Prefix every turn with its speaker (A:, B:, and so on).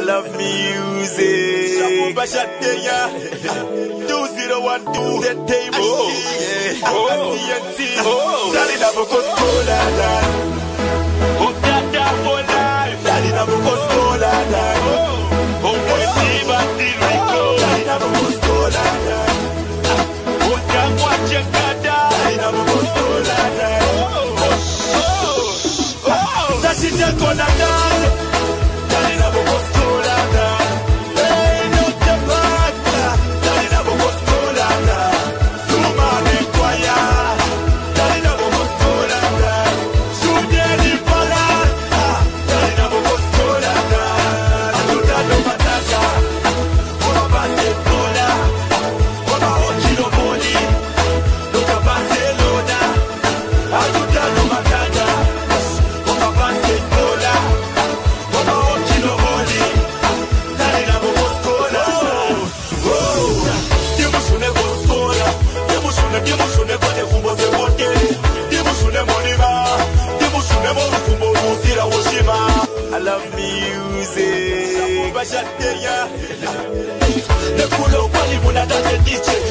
A: I love music.
B: Shabuba Shateya 2012 The table.
A: Oh.
B: CNC
A: Oh.
B: Dali na bukoskola da Oh. Dada oh, for life. Dali na bukoskola da Oh. Boy Siba Diriko Dali na bukoskola da Oh jangwa chekada Dali na bukoskola da Oh. Tashite kona dali Dali
A: Music.